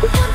Yeah.